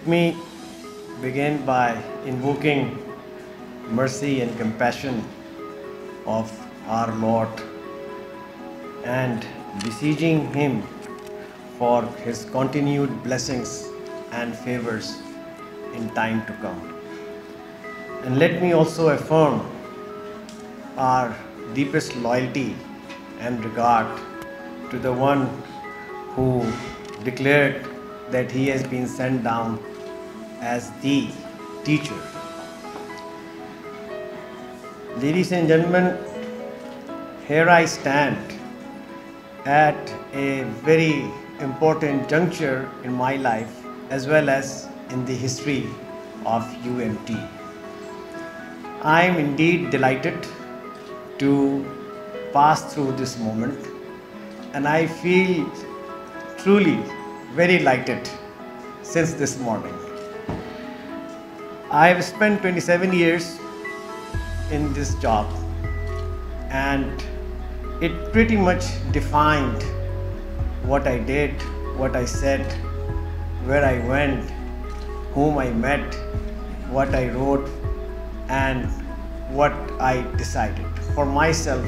Let me begin by invoking mercy and compassion of our Lord and beseeching Him for His continued blessings and favors in time to come. And let me also affirm our deepest loyalty and regard to the one who declared that he has been sent down as the teacher. Ladies and gentlemen, here I stand at a very important juncture in my life as well as in the history of UMT. I am indeed delighted to pass through this moment and I feel truly very lighted since this morning. I have spent 27 years in this job and it pretty much defined what I did, what I said, where I went, whom I met, what I wrote, and what I decided for myself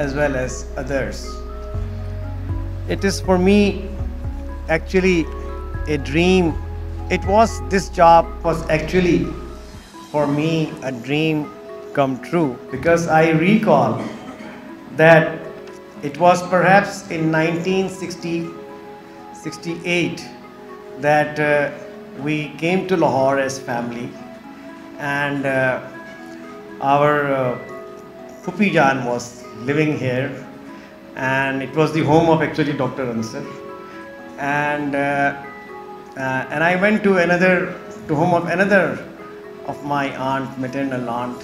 as well as others. It is for me actually a dream. It was this job was actually for me a dream come true because I recall that it was perhaps in 1968 that uh, we came to Lahore as family and uh, our uh, Fupi Jan was living here and it was the home of actually Dr. Ansar and uh, and I went to another to home of another of my aunt maternal aunt.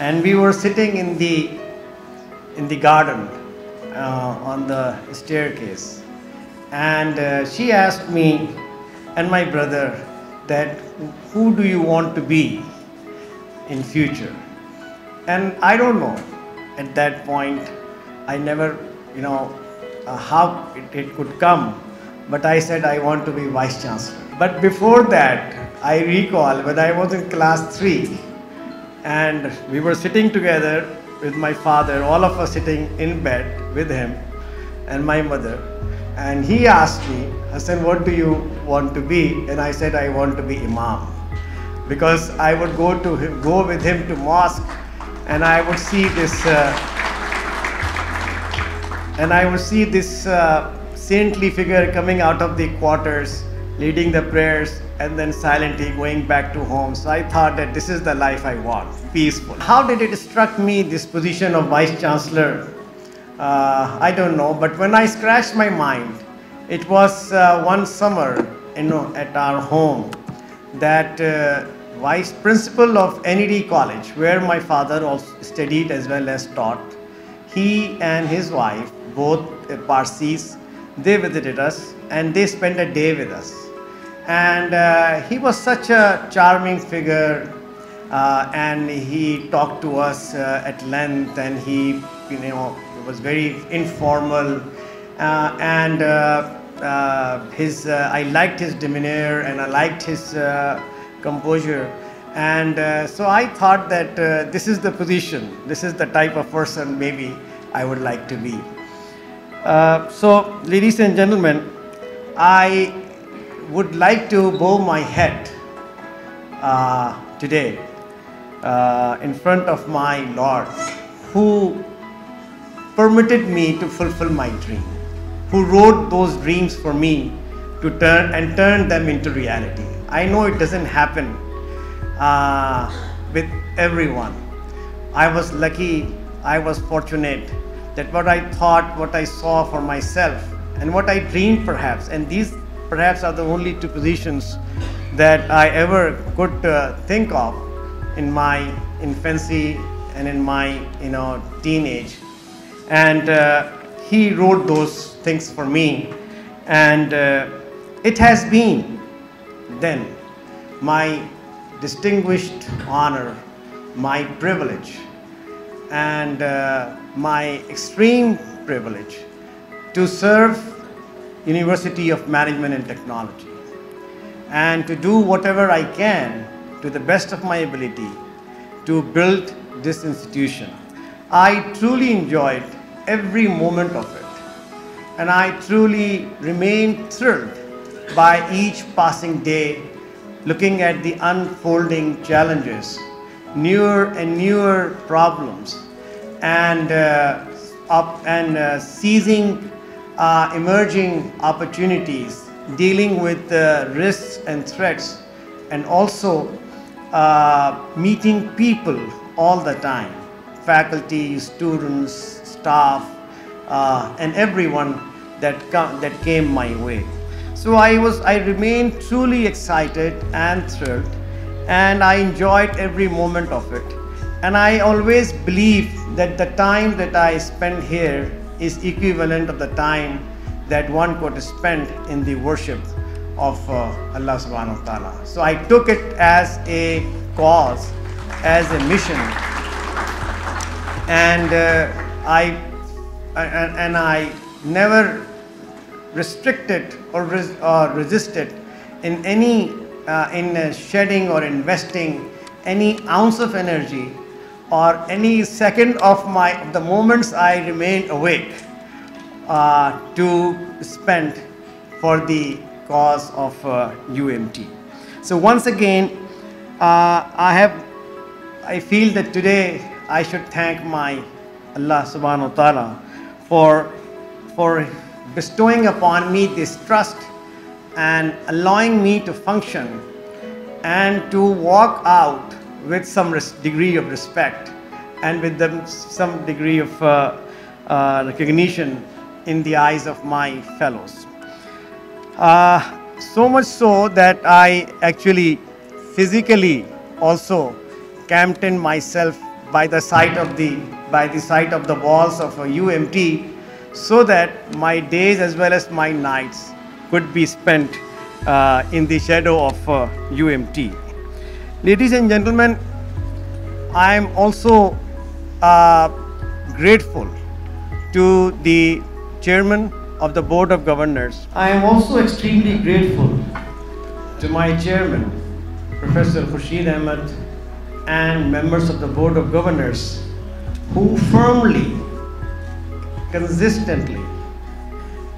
And we were sitting in the in the garden uh, on the staircase. And uh, she asked me and my brother that who do you want to be in future? And i don't know. At that point i never you know uh, how it, it could come but i said i want to be vice chancellor. But before that i recall when i was in class 3 and we were sitting together with my father all of us sitting in bed with him and my mother. And he asked me Hasan what do you want to be? And i said i want to be imam. Because i would go to him, go with him to mosque and i would see this uh, and i would see this uh, saintly figure coming out of the quarters leading the prayers and then silently going back to home. So i thought that this is the life i want peaceful. How did it struck me this position of vice chancellor? Uh, i don't know but when i scratched my mind it was uh, one summer you know at our home that uh, vice principal of NED college where my father also studied as well as taught he and his wife both parsis they visited us and they spent a day with us. And uh, he was such a charming figure uh, and he talked to us uh, at length and he you know was very informal uh, and uh, uh, his I liked his demeanor and I liked his composure. And so I thought that this is the position this is the type of person maybe I would like to be so ladies and gentlemen I would like to bow my head uh, today uh, in front of my Lord who permitted me to fulfill my dream, who wrote those dreams for me to turn and turn them into reality. I know it doesn't happen uh, with everyone. I was lucky, I was fortunate that what I thought, what I saw for myself, and what I dreamed perhaps, and these perhaps are the only two positions that I ever could uh, think of in my infancy and in my you know teenage. And uh, he wrote those things for me. And uh, it has been then my distinguished honor my privilege. And uh, my extreme privilege to serve University of Management and Technology. and to do whatever I can to the best of my ability to build this institution. I truly enjoyed every moment of it and I truly remain thrilled by each passing day looking at the unfolding challenges, newer and newer problems and, uh, up, and uh, seizing uh, emerging opportunities, dealing with risks and threats and also meeting people all the time faculty, students, staff, uh, and everyone that, that came my way. So I was, I remained truly excited and thrilled, and I enjoyed every moment of it. And I always believe that the time that I spend here is equivalent of the time that one could spend in the worship of uh, Allah subhanahu wa ta'ala. So I took it as a cause, as a mission, and uh, I and, I never restricted or, res, or resisted in any uh, in shedding or investing any ounce of energy or any second of my of the moments I remain awake uh, to spend for the cause of uh, UMT. So once again, uh, I have, I feel that today I should thank my Allah subhanahu wa ta'ala for, for bestowing upon me this trust and allowing me to function and to walk out with some degree of respect and with them some degree of uh, uh, recognition in the eyes of my fellows. Uh, so much so that I actually physically also camped in myself by the side of the by the side of the walls of a UMT so that my days as well as my nights could be spent uh, in the shadow of UMT. Ladies and gentlemen, I am also uh, grateful to the chairman of the Board of Governors. I am also extremely grateful to my chairman, Professor Khurshid Ahmad, and members of the Board of Governors who firmly, consistently,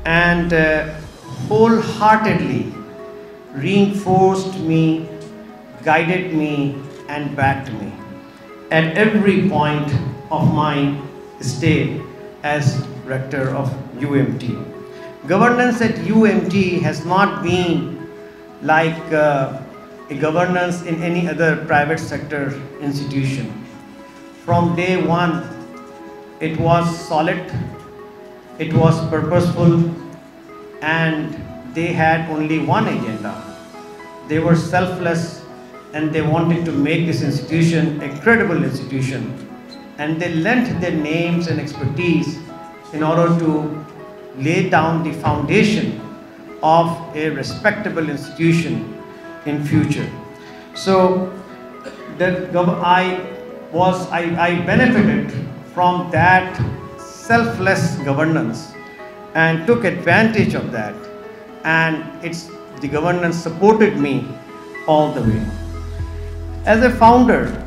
and uh, wholeheartedly reinforced me, guided me, and backed me at every point of my stay as rector of UMT. Governance at UMT has not been like uh, a governance in any other private sector institution. From day one, it was solid, it was purposeful, and they had only one agenda. They were selfless and they wanted to make this institution a credible institution. And they lent their names and expertise in order to lay down the foundation of a respectable institution in future. So I was I, I benefited from that selfless governance and took advantage of that and it's the governance supported me all the way. As a founder,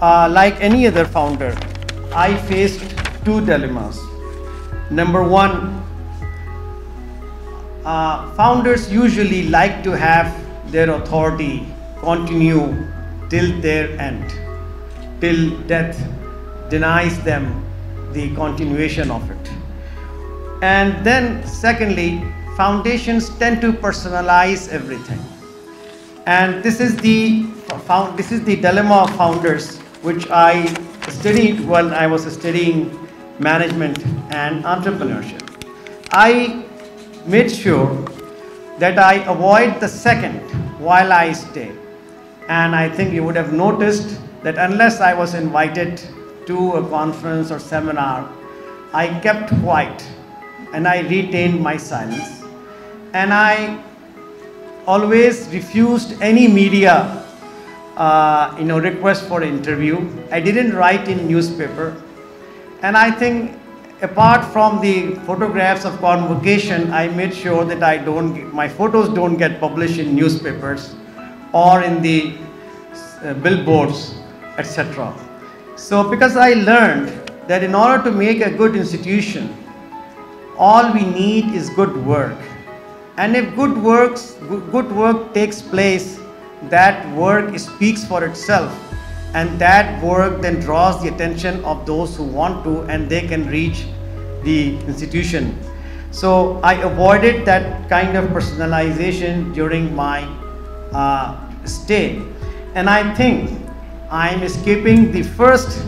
uh, like any other founder, I faced two dilemmas. Number one, uh, founders usually like to have their authority continue till their end, till death denies them the continuation of it. And then, secondly, foundations tend to personalize everything. And this is the this is the dilemma of founders, which I studied when I was studying management and entrepreneurship. I made sure that I avoid the second while I stay. And I think you would have noticed that unless I was invited to a conference or seminar, I kept quiet and I retained my silence. And I always refused any media uh, you know, request for interview. I didn't write in newspaper. And I think apart from the photographs of convocation, I made sure that I don't, my photos don't get published in newspapers or in the uh, billboards, etc. So because I learned that in order to make a good institution, all we need is good work. And if good works, good work takes place, that work speaks for itself. And that work then draws the attention of those who want to and they can reach the institution. So I avoided that kind of personalization during my uh, stay. And I think I'm escaping the first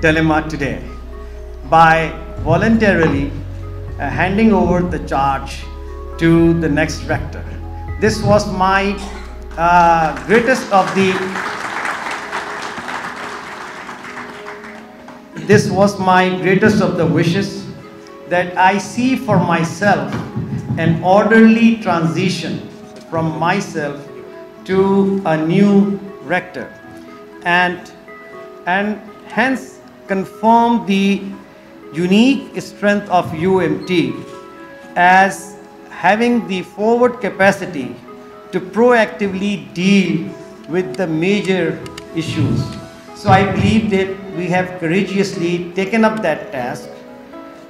dilemma today by voluntarily uh, handing over the charge to the next rector. This was my uh, greatest of the this was my greatest of the wishes that I see for myself an orderly transition from myself to a new rector. And and hence confirm the unique strength of UMT as having the forward capacity to proactively deal with the major issues. So I believe that we have courageously taken up that task.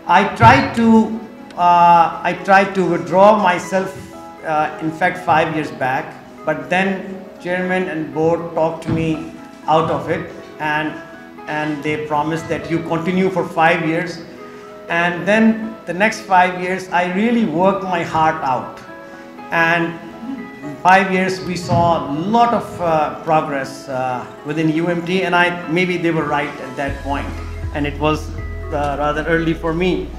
I tried to, uh, I tried to withdraw myself, uh, in fact, five years back, but then chairman and board talked me out of it and and they promised that you continue for five years. And then the next five years, I really worked my heart out. And five years, we saw a lot of uh, progress uh, within UMT, and I maybe they were right at that point, and it was uh, rather early for me.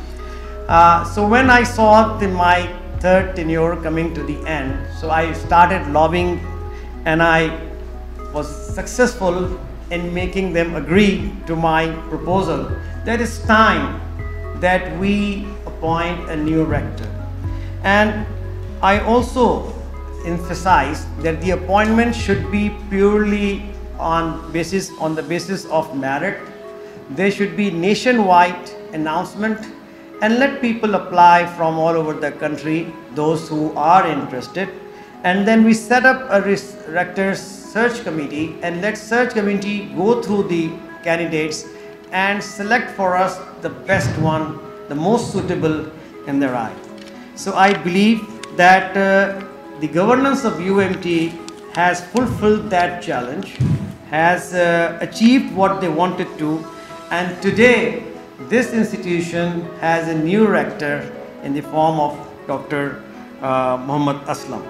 Uh, so when I saw the, my third tenure coming to the end, so I started lobbying, and I was successful in making them agree to my proposal. There is time that we appoint a new rector. And I also emphasize that the appointment should be purely on basis on the basis of merit. There should be nationwide announcement and let people apply from all over the country, those who are interested. And then we set up a rector's search committee and let search committee go through the candidates and select for us the best one, the most suitable in their eye. So I believe that uh, the governance of UMT has fulfilled that challenge, has uh, achieved what they wanted to, and today this institution has a new rector in the form of Dr. Uh, Muhammad Aslam.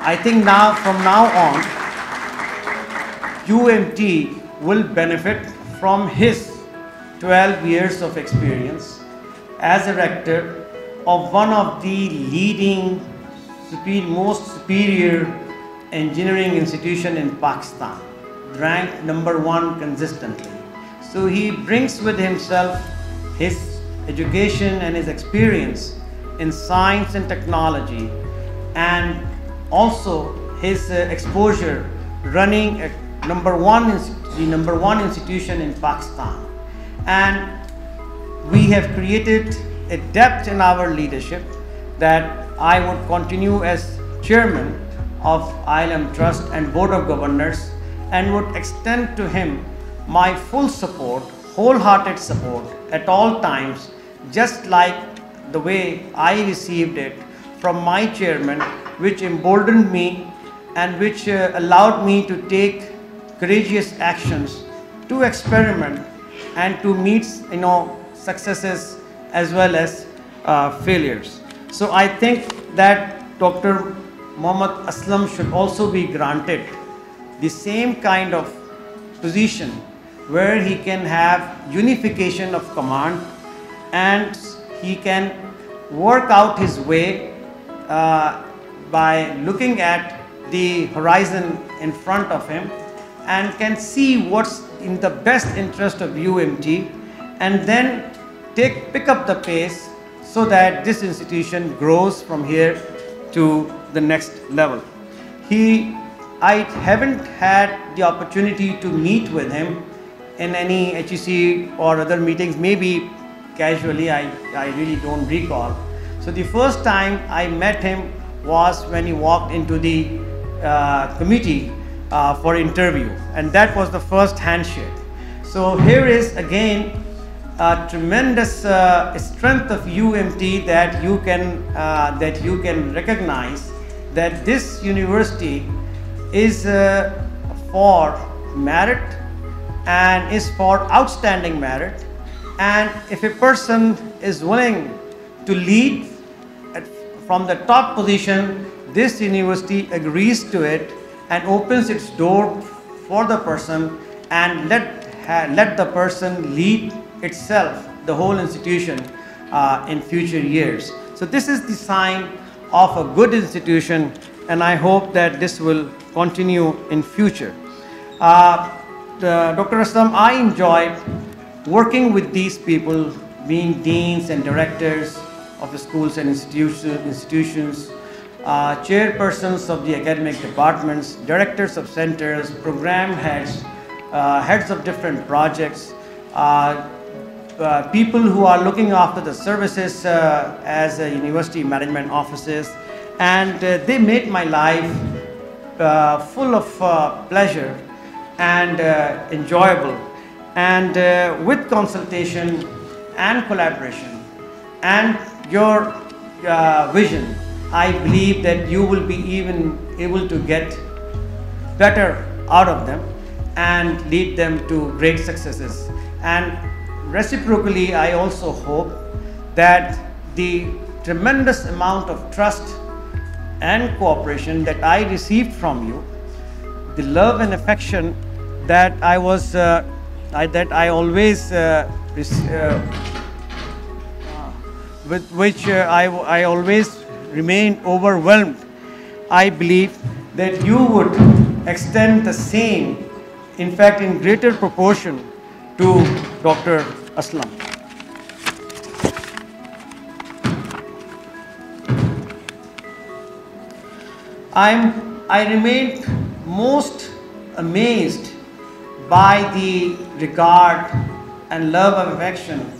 I think now, from now on, UMT will benefit from his 12 years of experience as a rector of one of the leading, most superior engineering institution in Pakistan, ranked number one consistently. So he brings with himself his education and his experience in science and technology and also his uh, exposure running a number one the number one institution in Pakistan and we have created a depth in our leadership that I would continue as chairman of ILM Trust and Board of Governors and would extend to him my full support, wholehearted support at all times, just like the way I received it from my chairman which emboldened me and which uh, allowed me to take courageous actions to experiment and to meet you know successes as well as uh, failures. So I think that Dr. Muhammad Aslam should also be granted the same kind of position where he can have unification of command and he can work out his way uh, by looking at the horizon in front of him and can see what's in the best interest of UMT and then take pick up the pace so that this institution grows from here to the next level. He, I haven't had the opportunity to meet with him in any HEC or other meetings, maybe casually, I, I really don't recall. So the first time I met him was when he walked into the uh, committee uh, for interview, and that was the first handshake. So here is again a tremendous uh, strength of UMT that you can uh, that you can recognize that this university is uh, for merit and is for outstanding merit. And if a person is willing to lead at, from the top position this university agrees to it and opens its door for the person and let let the person lead itself the whole institution uh, in future years so this is the sign of a good institution and I hope that this will continue in future. Uh, Dr. Aslam, I enjoyed working with these people, being deans and directors of the schools and institution, institutions, uh, chairpersons of the academic departments, directors of centers, program heads, uh, heads of different projects, uh, uh people who are looking after the services uh, as university management offices, and uh, they made my life uh, full of uh, pleasure and uh, enjoyable. And uh, with consultation and collaboration and your uh, vision I believe that you will be even able to get better out of them and lead them to great successes. And reciprocally I also hope that the tremendous amount of trust and cooperation that I received from you, the love and affection that I was, uh, I, that I always, uh, uh, with which uh, I, I always remain overwhelmed. I believe that you would extend the same, in fact, in greater proportion to Dr. Aslam. I'm, I remained most amazed by the regard and love and affection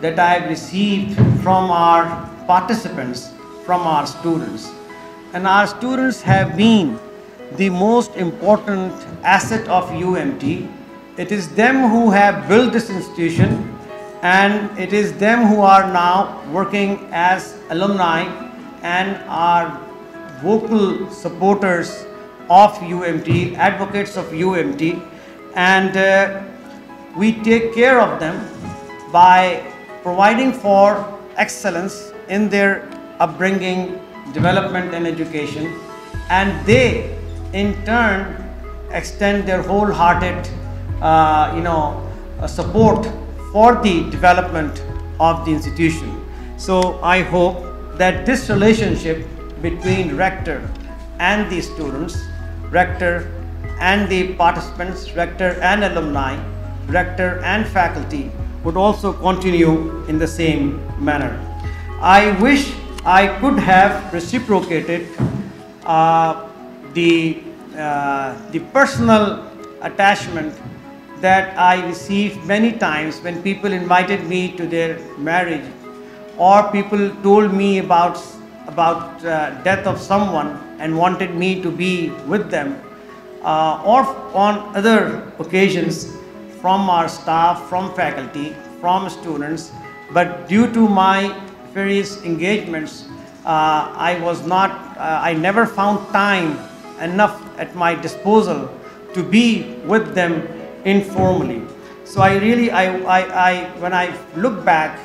that I have received from our participants, from our students. And our students have been the most important asset of UMT. It is them who have built this institution and it is them who are now working as alumni and are vocal supporters of UMT, advocates of UMT, and uh, we take care of them by providing for excellence in their upbringing, development and education, and they in turn extend their wholehearted uh, you know, uh, support for the development of the institution. So I hope that this relationship between rector and the students, rector and the participants, rector and alumni, rector and faculty would also continue in the same manner. I wish I could have reciprocated uh, the, uh, the personal attachment that I received many times when people invited me to their marriage or people told me about about uh, death of someone and wanted me to be with them uh, or on other occasions from our staff, from faculty, from students. But due to my various engagements uh, I was not, uh, I never found time enough at my disposal to be with them informally. So I really, I, I, I when I look back,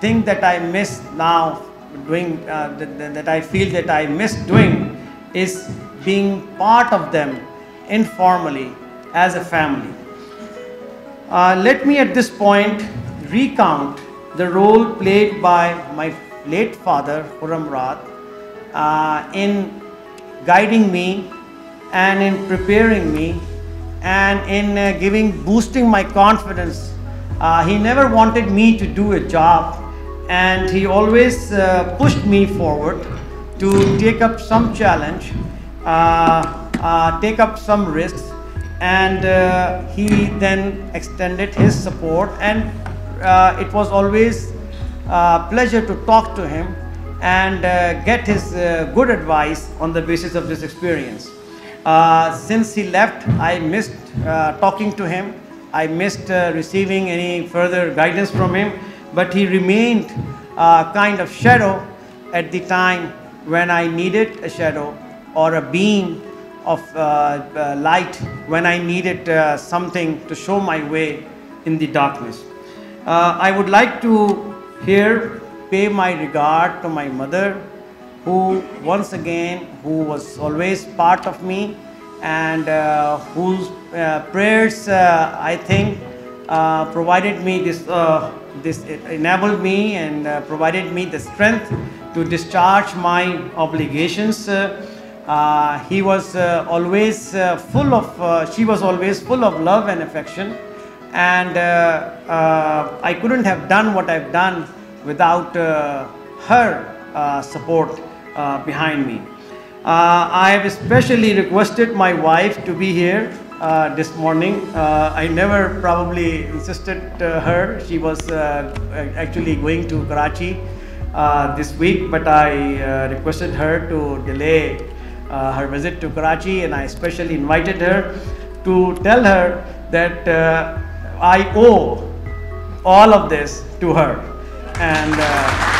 think that I miss now doing uh, that, that I feel that I miss doing is being part of them informally as a family. Uh, let me at this point recount the role played by my late father, Khurram Murad, uh, in guiding me and in preparing me and in uh, giving, boosting my confidence. Uh, he never wanted me to do a job and he always uh, pushed me forward to take up some challenge, uh, uh, take up some risks, and uh, he then extended his support and it was always a pleasure to talk to him and get his good advice on the basis of this experience. Uh, since he left, I missed uh, talking to him. I missed uh, receiving any further guidance from him, but he remained a kind of shadow at the time when I needed a shadow or a beam of uh, uh, light when I needed uh, something to show my way in the darkness. Uh, I would like to here pay my regard to my mother who once again who was always part of me and uh, whose uh, prayers uh, I think uh, provided me this uh, this enabled me and uh, provided me the strength to discharge my obligations. He was always full of she was always full of love and affection and I couldn't have done what I've done without her support uh, behind me. Uh, I have especially requested my wife to be here uh, this morning. Uh, I never probably insisted uh, her. She was uh, actually going to Karachi this week, but I requested her to delay her visit to Karachi, and I especially invited her to tell her that I owe all of this to her. And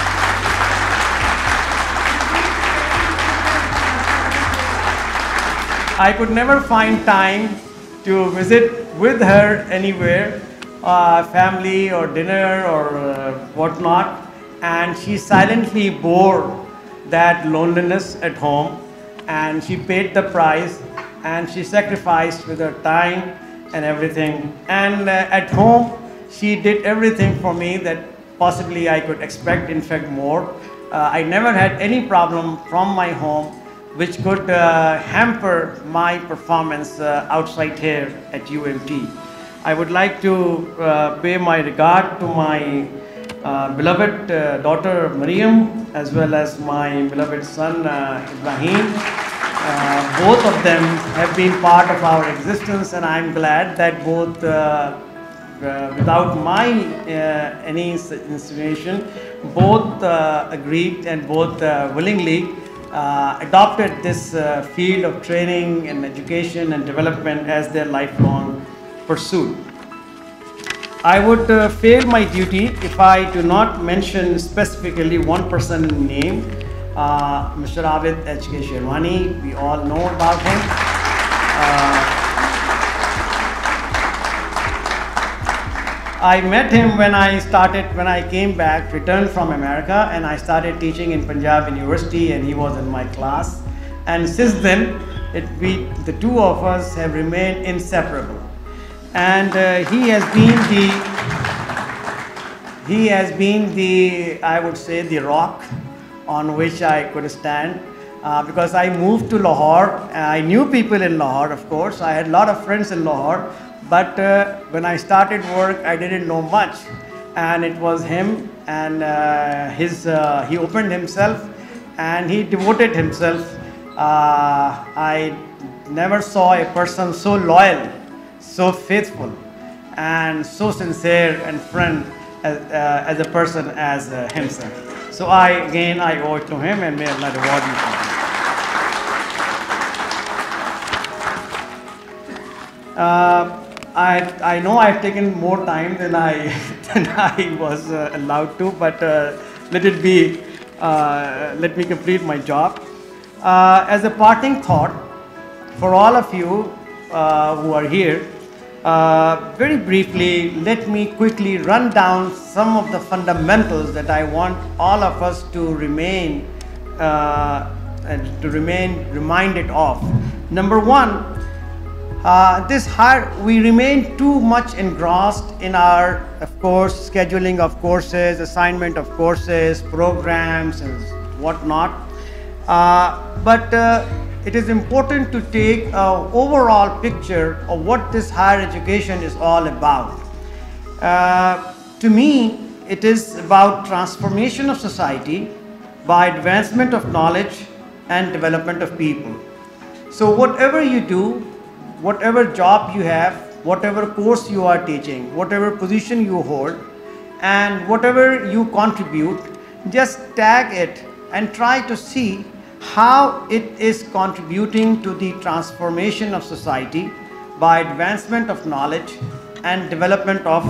I could never find time to visit with her anywhere, uh, family or dinner or uh, whatnot, and she silently bore that loneliness at home and she paid the price and she sacrificed with her time and everything. And uh, at home, she did everything for me that possibly I could expect, in fact, more. Uh, I never had any problem from my home which could uh, hamper my performance uh, outside here at UMT. I would like to uh, pay my regard to my uh, beloved uh, daughter Mariam as well as my beloved son uh, Ibrahim. Both of them have been part of our existence and I'm glad that both without my any ins- insinuation, both agreed and both willingly uh, adopted this uh, field of training and education and development as their lifelong pursuit. I would uh, fail my duty if I do not mention specifically one person name, uh, Mr. Abid H.K. Sherwani. We all know about him. I met him when I started, when I came back, returned from America, and I started teaching in Punjab University, and he was in my class. And since then, it, we, the two of us have remained inseparable. And uh, he has been the, he has been the, I would say, the rock on which I could stand. Uh, because I moved to Lahore, I knew people in Lahore, of course. I had a lot of friends in Lahore, but uh, when I started work, I didn't know much, and it was him and uh, his. Uh, he opened himself, and he devoted himself. Uh, I never saw a person so loyal, so faithful, and so sincere and friend as, uh, as a person as uh, himself. So I again I owe it to him, and may Allah reward you for it. Uh, I, I know I've taken more time than I, than I was uh, allowed to, but uh, let it be, uh, let me complete my job. Uh, as a parting thought, for all of you uh, who are here, uh, very briefly, let me quickly run down some of the fundamentals that I want all of us to remain and to remain reminded of. Number one, uh, this higher, we remain too much engrossed in our, of course, scheduling of courses, assignment of courses, programs, and whatnot. Uh, but uh, it is important to take an overall picture of what this higher education is all about. Uh, to me, it is about transformation of society by advancement of knowledge and development of people. So, whatever you do, whatever job you have, whatever course you are teaching, whatever position you hold, and whatever you contribute, just tag it and try to see how it is contributing to the transformation of society by advancement of knowledge and development of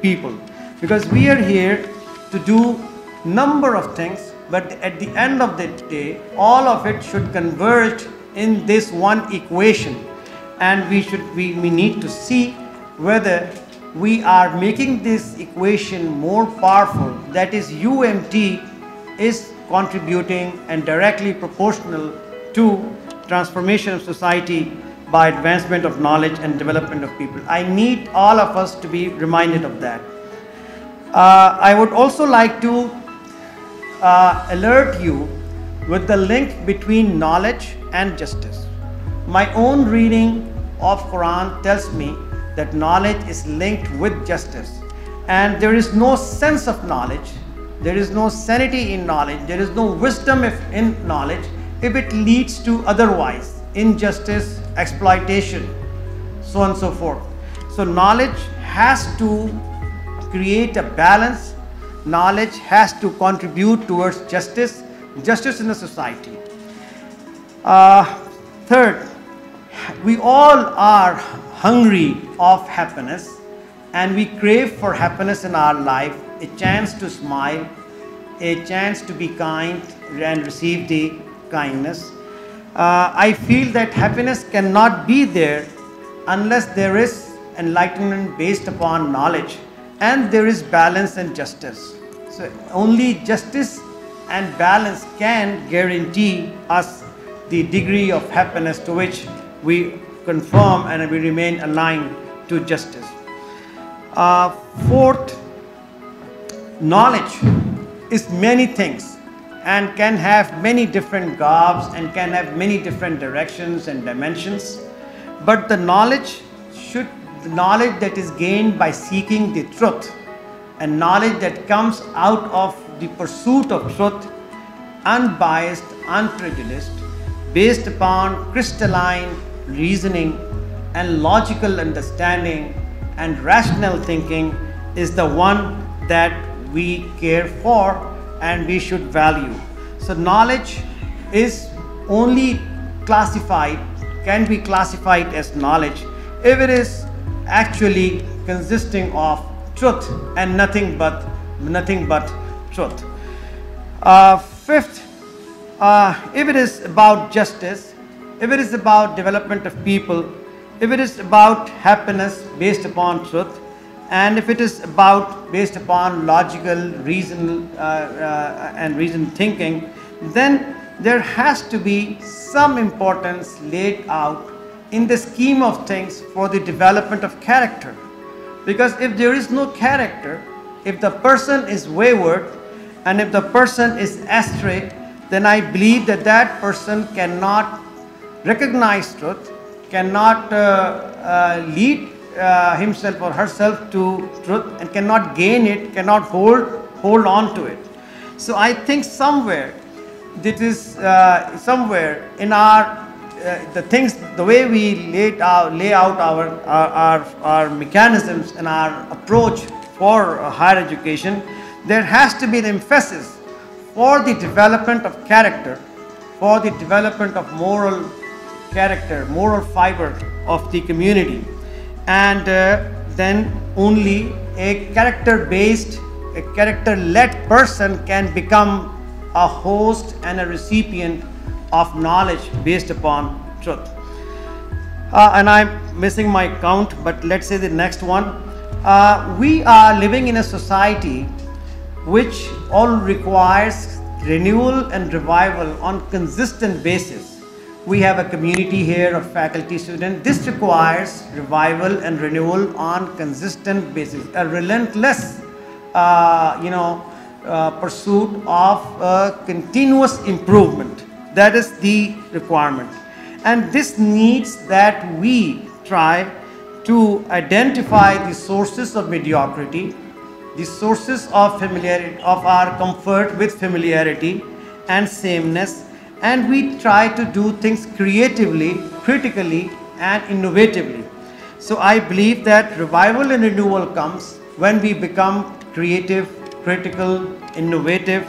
people. Because we are here to do number of things but at the end of the day all of it should converge in this one equation and we should we, we need to see whether we are making this equation more powerful that is UMT is contributing and directly proportional to transformation of society by advancement of knowledge and development of people. I need all of us to be reminded of that. Uh, I would also like to uh, alert you with the link between knowledge and justice. My own reading of Quran tells me that knowledge is linked with justice and there is no sense of knowledge there is no sanity in knowledge, there is no wisdom if in knowledge if it leads to otherwise, injustice, exploitation, so on and so forth. So knowledge has to create a balance, knowledge has to contribute towards justice, justice in the society. Uh, third, we all are hungry of happiness and we crave for happiness in our life a chance to smile, a chance to be kind and receive the kindness. Uh, I feel that happiness cannot be there unless there is enlightenment based upon knowledge and there is balance and justice. So only justice and balance can guarantee us the degree of happiness to which we conform and we remain aligned to justice. Uh, fourth, knowledge is many things and can have many different garbs and can have many different directions and dimensions but the knowledge should the knowledge that is gained by seeking the truth and knowledge that comes out of the pursuit of truth unbiased unprejudiced based upon crystalline reasoning and logical understanding and rational thinking is the one that we care for and we should value. So knowledge is only classified, can be classified as knowledge if it is actually consisting of truth and nothing but nothing but truth. Uh, fifth, uh, if it is about justice, if it is about development of people, if it is about happiness based upon truth, and if it is about based upon logical reason uh, uh, and reason thinking then there has to be some importance laid out in the scheme of things for the development of character. Because if there is no character if the person is wayward and if the person is astray then i believe that that person cannot recognize truth cannot uh, uh lead uh, himself or herself to truth and cannot gain it, cannot hold, hold on to it. So I think somewhere, it is uh, somewhere in our, uh, the things, the way we lay out, lay out our, our, our, our mechanisms and our approach for higher education, there has to be an emphasis for the development of character, for the development of moral character, moral fiber of the community. And uh, then only a character based a character led person can become a host and a recipient of knowledge based upon truth. Uh, and i'm missing my count but let's say the next one. Uh, we are living in a society which all requires renewal and revival on consistent basis we have a community here of faculty students. This requires revival and renewal on consistent basis, a relentless, uh, you know, uh, pursuit of uh, continuous improvement. That is the requirement. And this needs that we try to identify the sources of mediocrity, the sources of familiarity, of our comfort with familiarity and sameness and we try to do things creatively, critically and innovatively. So I believe that revival and renewal comes when we become creative, critical, innovative,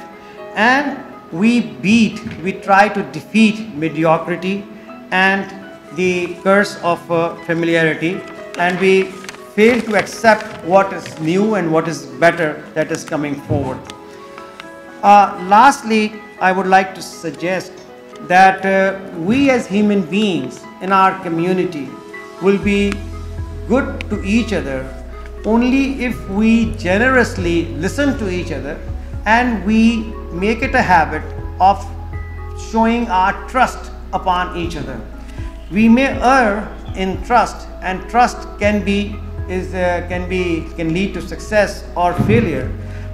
and we beat, we try to defeat mediocrity and the curse of uh, familiarity, and we fail to accept what is new and what is better that is coming forward. Uh, lastly, I would like to suggest that uh, we as human beings in our community will be good to each other only if we generously listen to each other and we make it a habit of showing our trust upon each other. We may err in trust and trust can be is uh, can be can lead to success or failure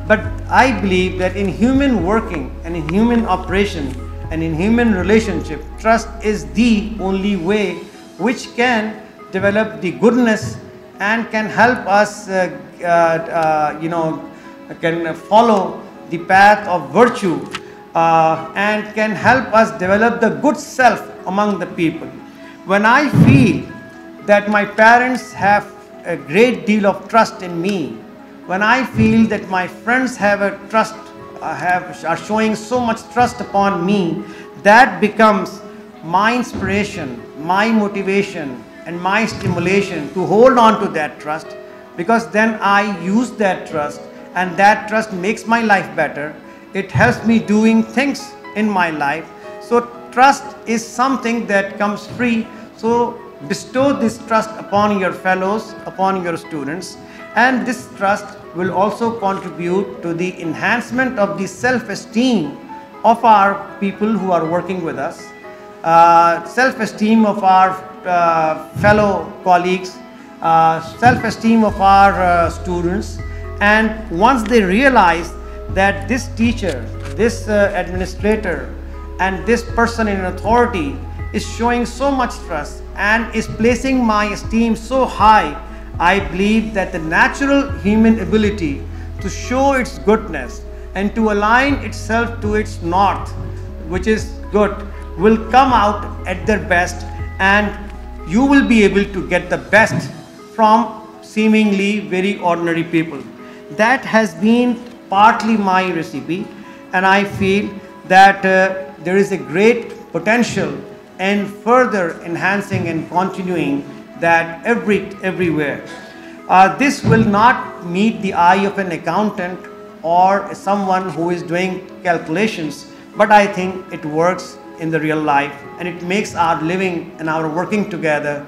but I believe that in human working and in human operation and in human relationship, trust is the only way which can develop the goodness and can help us, uh, uh, uh, you know, can follow the path of virtue uh, and can help us develop the good self among the people. When I feel that my parents have a great deal of trust in me when I feel that my friends have a trust, have, are showing so much trust upon me, that becomes my inspiration, my motivation, and my stimulation to hold on to that trust because then I use that trust and that trust makes my life better. It helps me doing things in my life. So trust is something that comes free. So bestow this trust upon your fellows, upon your students and this trust will also contribute to the enhancement of the self-esteem of our people who are working with us, uh, self-esteem of our uh, fellow colleagues, uh, self-esteem of our uh, students. And once they realize that this teacher, this uh, administrator and this person in authority is showing so much trust and is placing my esteem so high I believe that the natural human ability to show its goodness and to align itself to its north, which is good, will come out at their best and you will be able to get the best from seemingly very ordinary people. That has been partly my recipe and I feel that uh, there is a great potential in further enhancing and continuing that every, everywhere. Uh, this will not meet the eye of an accountant or someone who is doing calculations, but I think it works in the real life and it makes our living and our working together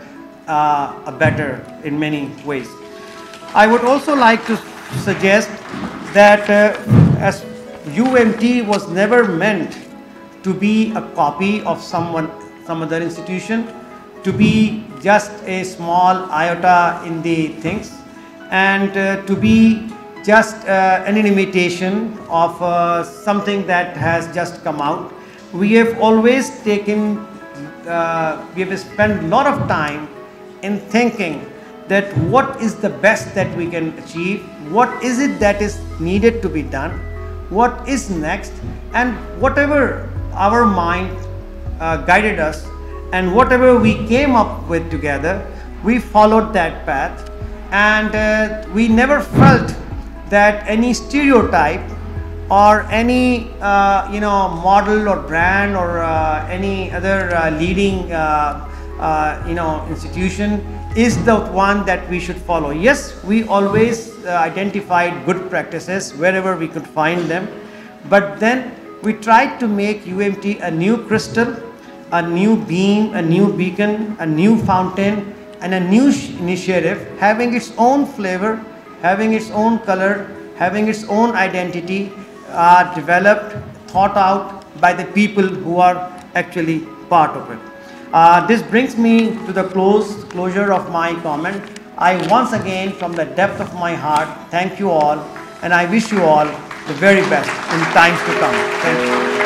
uh, a better in many ways. I would also like to suggest that uh, as UMT was never meant to be a copy of someone, some other institution, to be just a small iota in the things and uh, to be just uh, an imitation of uh, something that has just come out. We have always taken, uh, we have spent a lot of time in thinking that what is the best that we can achieve, what is it that is needed to be done, what is next and whatever our mind uh, guided us and whatever we came up with together, we followed that path and uh, we never felt that any stereotype or any uh, you know model or brand or uh, any other uh, leading uh, uh, you know institution is the one that we should follow. Yes, we always identified good practices wherever we could find them, but then we tried to make UMT a new crystal a new beam, a new beacon, a new fountain, and a new initiative having its own flavor, having its own color, having its own identity, are developed, thought out by the people who are actually part of it. Uh, this brings me to the close closure of my comment. I once again, from the depth of my heart, thank you all, and I wish you all the very best in times to come. Thank you.